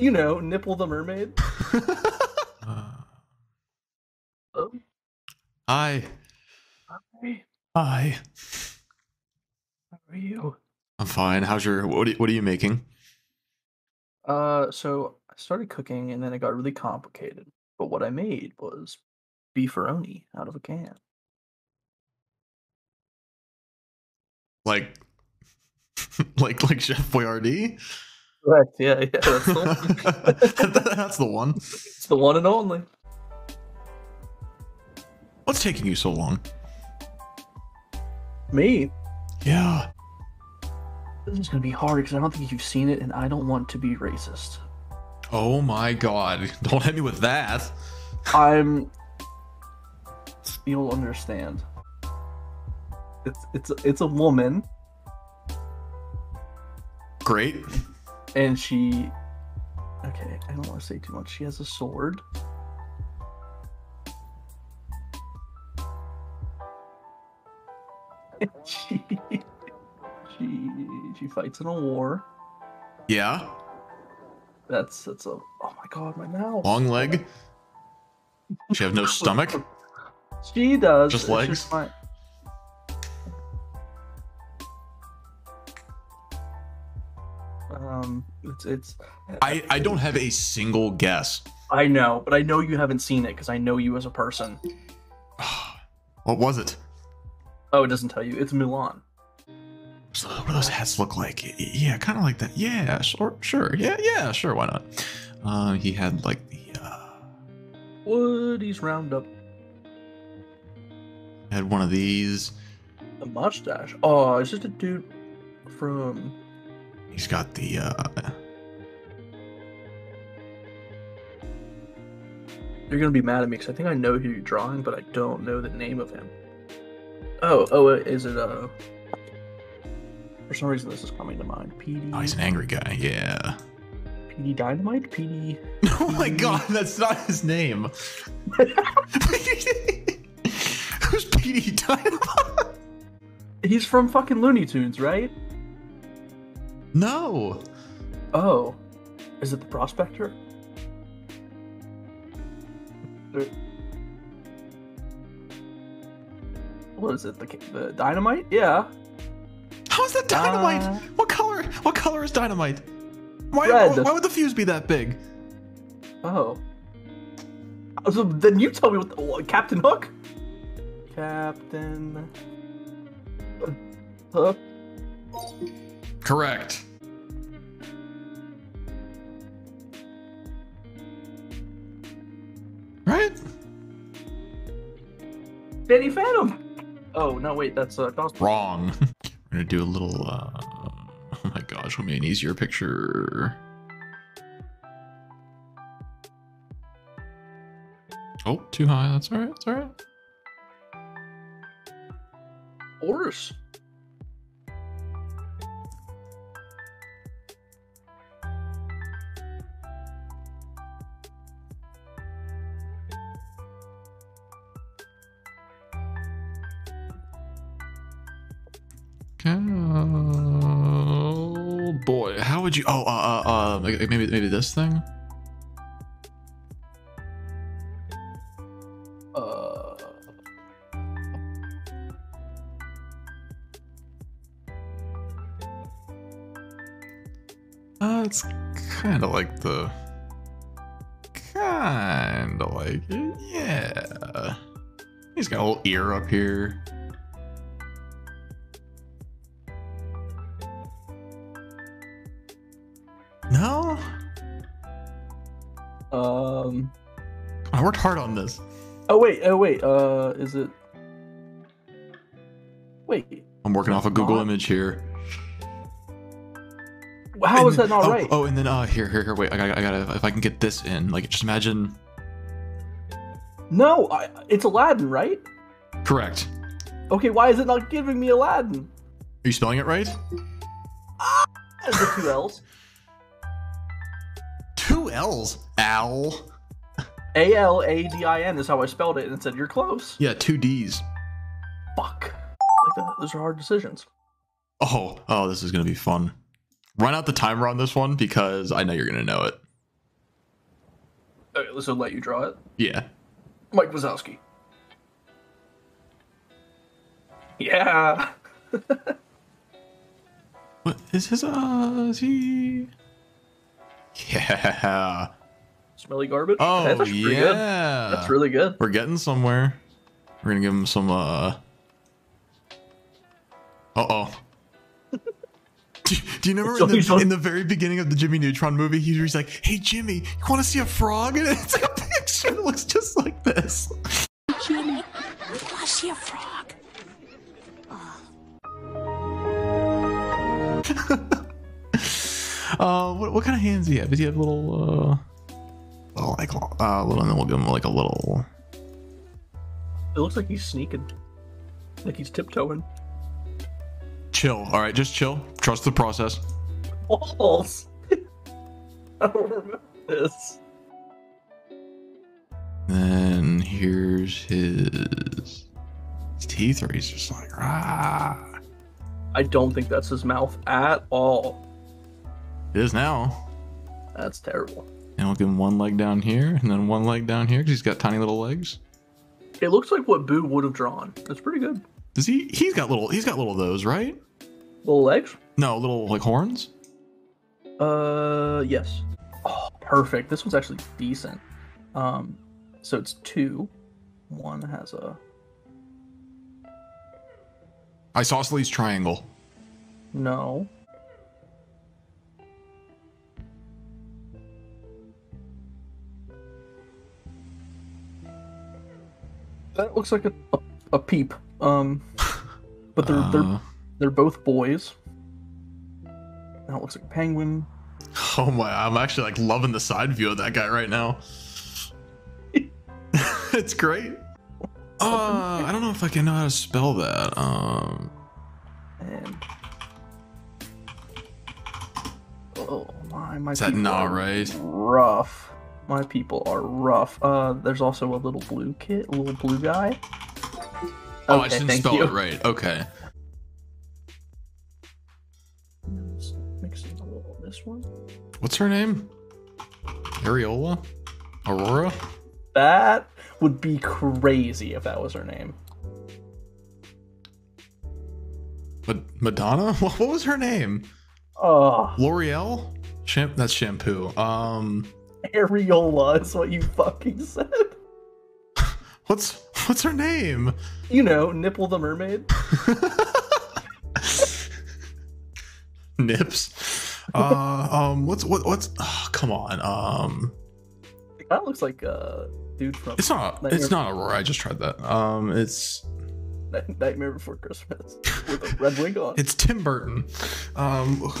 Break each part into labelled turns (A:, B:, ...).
A: you know, Nipple the mermaid.
B: Uh,
A: Oh,
B: hi. Hi.
A: how are you?
B: I'm fine. How's your what are, what are you making?
A: Uh, so I started cooking and then it got really complicated. But what I made was beefaroni out of a can.
B: Like like like Chef Boyardee?
A: Correct. Yeah, yeah. That's the one.
B: That's the one.
A: it's the one and only.
B: What's taking you so long?
A: Me.
B: Yeah.
A: This is gonna be hard because I don't think you've seen it, and I don't want to be racist.
B: Oh my god. Don't hit me with that.
A: I'm. You'll understand. It's it's it's a woman,
B: Great.
A: And she. Okay, I don't want to say too much. She has a sword. And she she she fights in a war.
B: Yeah.
A: That's that's a. Oh my god, my mouth.
B: Long leg. She have no stomach.
A: She does.
B: Just legs?
A: my- Um, it's it's.
B: I I don't have a single guess.
A: I know, but I know you haven't seen it because I know you as a person.
B: What was it?
A: Oh, it doesn't tell you. It's Mulan.
B: So what do those hats look like? Yeah, kind of like that. Yeah, sure, sure. Yeah, yeah, sure. Why not? Uh, he had like the uh,
A: Woody's Roundup.
B: had one of these.
A: The mustache. Oh, it's just a dude from.
B: He's got the uh,
A: You're gonna be mad at me because I think I know who you're drawing, but I don't know the name of him. Oh, oh, uh, is it uh? For some reason, this is coming to mind. PD.
B: oh, he's an angry guy. Yeah.
A: PD Dynamite. PD.
B: Oh my god, that's not his name. Who's PD Dynamite?
A: He's from fucking Looney Tunes, right?
B: No.
A: Oh, is it the Prospector? What is it? The the Dynamite? Yeah.
B: How is that dynamite?
A: Uh,
B: what color? What color is dynamite? Why,
A: Red.
B: why would the fuse be that big?
A: Oh. So then you tell me what, the, what Captain Hook? Captain Hook.
B: Correct. Right?
A: Danny Phantom. Oh no, wait, that's uh.
B: Wrong. We're gonna do a little. uh Oh my gosh, what made an easier picture? Oh, too high. That's all right. That's all right.
A: Horse.
B: Oh boy, how would you? Oh, uh, uh, uh maybe maybe this thing.
A: Uh.
B: Uh, it's kind of like the. Kind of like it. Yeah. He's got a little ear up here. Worked hard on this.
A: Oh wait. Oh wait. Uh, is it? Wait.
B: I'm working off a Google
A: Not-
B: image here.
A: How is
B: And-
A: that not
B: oh,
A: right?
B: Oh, and then uh, here, here, here. Wait, I got, I got. If I can get this in, like, just imagine.
A: No, I, it's Aladdin, right?
B: Correct.
A: Okay, why is it not giving me Aladdin?
B: Are you spelling it right?
A: Ah, the two L's.
B: Two L's. Al.
A: A L A D I N is how I spelled it, and it said you're close.
B: Yeah, two D's.
A: Fuck. Like that, those are hard decisions.
B: Oh, oh, this is gonna be fun. Run out the timer on this one because I know you're gonna know it.
A: Okay, let's let you draw it.
B: Yeah.
A: Mike Wazowski. Yeah.
B: What is his uh is he Yeah.
A: Smelly garbage.
B: Oh
A: That's
B: yeah.
A: good. That's really good.
B: We're getting somewhere. We're gonna give him some uh Uh oh. Do, do you remember in the, in the very beginning of the Jimmy Neutron movie, he was like, "Hey Jimmy, you want to see a frog?" And it's like a picture that looks just like this.
C: Jimmy, I see a frog.
B: Uh, what, what kind of hands do you have? Does he have little uh, little like uh, little? And then we'll give him like a little.
A: It looks like he's sneaking. Like he's tiptoeing.
B: Chill. All right, just chill. Trust the process.
A: Balls. I don't remember this.
B: Then here's his, his teeth, or he's just like ah.
A: I don't think that's his mouth at all.
B: It is now.
A: That's terrible.
B: And we'll give him one leg down here, and then one leg down here because he's got tiny little legs.
A: It looks like what Boo would have drawn. That's pretty good.
B: Does he? He's got little. He's got little of those, right?
A: Little legs?
B: No, little like horns.
A: Uh, yes. Oh, perfect. This one's actually decent. Um, so it's two. One has a
B: Isosceles triangle.
A: no. That looks like a, a, a peep. Um, but they're
B: Uh,
A: they're they're both boys. That looks like a penguin.
B: oh my! I'm actually like loving the side view of that guy right now. it's great. Uh, I don't know if I can know how to spell that. Um,
A: And oh my, my
B: Is that not right?
A: Rough. My people are rough. Uh, there's also a little blue kid, a little blue guy.
B: oh, I
A: Okay,
B: didn't
A: thank
B: spell
A: you.
B: it right. Okay.
A: Let's Mix in a little this one.
B: What's her name? Ariola? Aurora?
A: That would be crazy if that was her name.
B: Ma- Madonna? What what was her name?
A: Oh,
B: L'Oreal? Sham- that's shampoo. Um,
A: Areola is what you fucking said.
B: what's what's her name?
A: You know, Nipple the Mermaid.
B: Nips. Uh, um, what's what what's? Oh, come on. Um,
A: It kind of looks like a dude from
B: it's not.
A: Nightmare-
B: It's not Aurora. I just tried that. Um, it's
A: Nightmare Before Christmas with a red wig on.
B: it's Tim Burton. Um,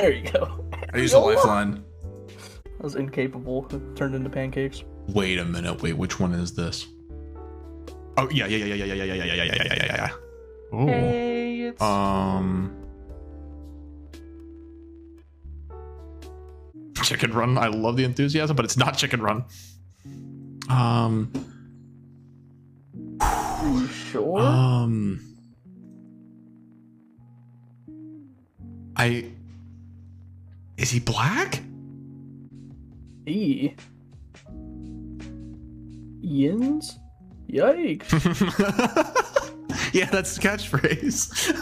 A: There you go.
B: I use a lifeline.
A: I was incapable. It turned into pancakes.
B: Wait a minute. Wait, which one is this? Oh yeah, yeah, yeah, yeah, yeah, yeah, yeah, yeah, yeah, yeah, yeah, yeah, yeah. Oh.
A: Hey, it's
B: Um. Chicken Run. I love the enthusiasm, but it's not Chicken Run. Um.
A: Are you sure?
B: Um. I. Is he black?
A: E. Yins? Yikes.
B: yeah, that's the catchphrase.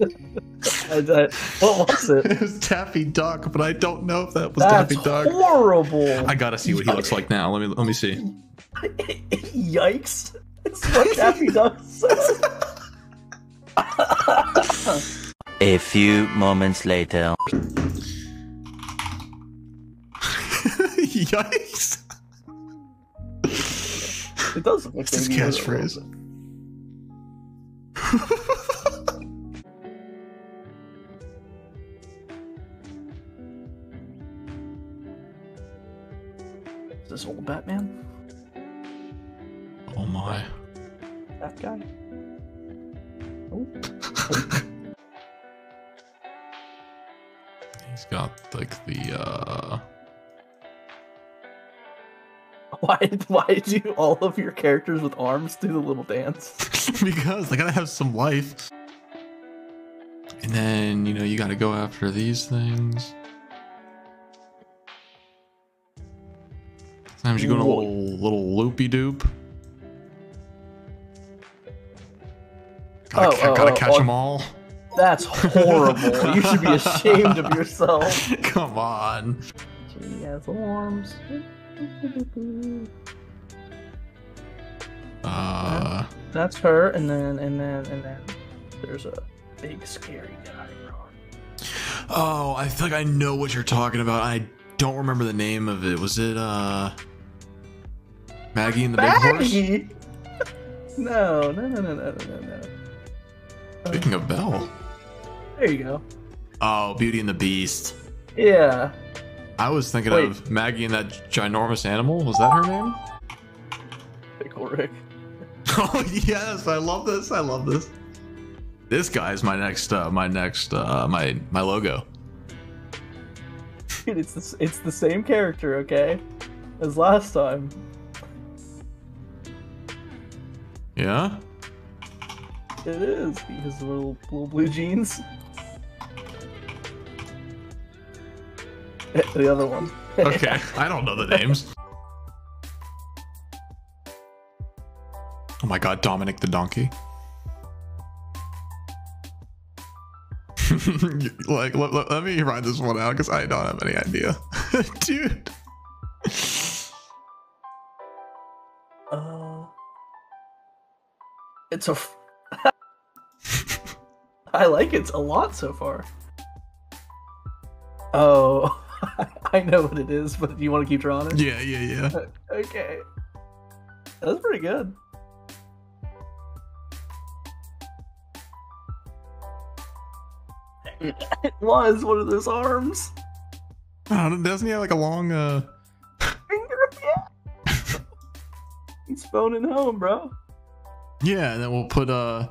A: I, I, what was it?
B: it was Taffy Duck, but I don't know if that was
A: That's
B: Taffy Duck.
A: horrible.
B: I gotta see what he looks like now. Let me let me see.
A: Yikes. It's what Daffy Duck says.
D: A few moments later.
B: Yikes!
A: It does look like
B: It's his catchphrase.
A: Is this old Batman?
B: Oh my.
A: That guy? Oh.
B: He's got like the uh
A: Why, why do all of your characters with arms do the little dance?
B: because they gotta have some life. And then, you know, you gotta go after these things. Sometimes you go in a little little loopy doop. Gotta,
A: Oh,
B: ca-
A: oh,
B: gotta
A: oh,
B: catch
A: oh.
B: them all.
A: That's horrible. you should be ashamed of yourself.
B: Come on.
A: She has arms.
B: Uh,
A: That's her, and then and then and then there's a big scary guy.
B: oh, I feel like I know what you're talking about. I don't remember the name of it. Was it uh Maggie and the Big Horse?
A: Maggie? No, no, no, no, no, no, no.
B: Speaking of Belle.
A: There you go.
B: Oh, Beauty and the Beast.
A: Yeah.
B: I was thinking
A: Wait.
B: of Maggie and that ginormous animal. Was that her name?
A: Pickle Rick.
B: Oh yes, I love this. I love this. This guy's my next uh my next uh my my logo.
A: Dude, it's the, it's the same character, okay, as last time.
B: Yeah?
A: It is. He has little little blue jeans. The other one.
B: Okay. I don't know the names. Oh my god, Dominic the donkey. like let, let, let me write this one out because I don't have any idea. Dude.
A: Uh, it's a. F- I like it a lot so far. Oh, I know what it is, but do you want to keep drawing it?
B: Yeah, yeah, yeah.
A: Okay. That's pretty good. It was one of those arms.
B: Oh, doesn't he have like a long uh
A: Finger, yeah. He's phoning home, bro.
B: Yeah, and then we'll put uh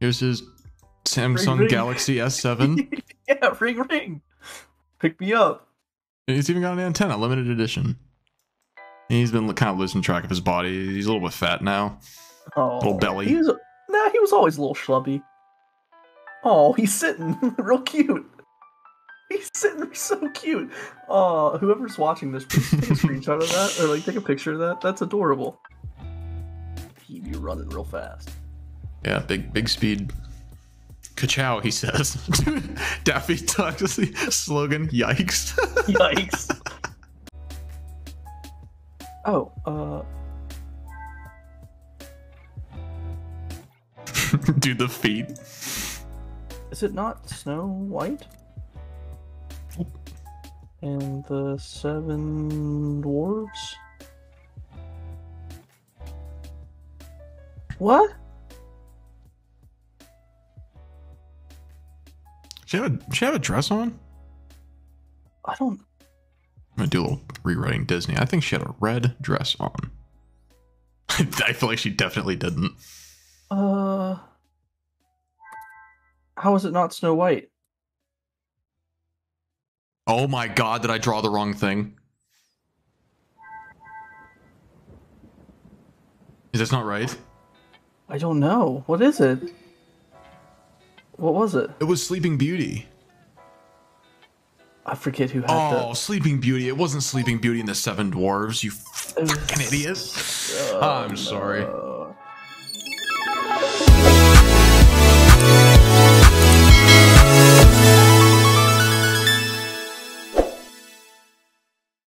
B: here's his Samsung
A: ring.
B: Galaxy S7.
A: yeah, ring ring. Pick me up.
B: And He's even got an antenna, limited edition. And he's been kind of losing track of his body. He's a little bit fat now.
A: Oh,
B: Little belly.
A: He was, nah, he was always a little schlubby. Oh, he's sitting real cute. He's sitting so cute. Oh, whoever's watching this, please take a screenshot of that or like take a picture of that. That's adorable. He'd be running real fast.
B: Yeah, big big speed. Ka-chow, he says. Daffy Duck's slogan, yikes.
A: Yikes. oh, uh,
B: Do the feet.
A: is it not Snow White? And the seven dwarves? What?
B: She have a she have a dress on?
A: I don't.
B: I'm gonna do a little rewriting Disney. I think she had a red dress on. I feel like she definitely didn't.
A: Uh. How is it not Snow White?
B: Oh my god, did I draw the wrong thing? Is this not right?
A: I don't know. What is it? What was it?
B: It was Sleeping Beauty.
A: I forget who had
B: Oh, Sleeping Beauty. It wasn't Sleeping Beauty and the Seven Dwarves, you fucking idiot. Oh, I'm sorry.
A: Oh,